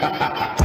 ha ha ha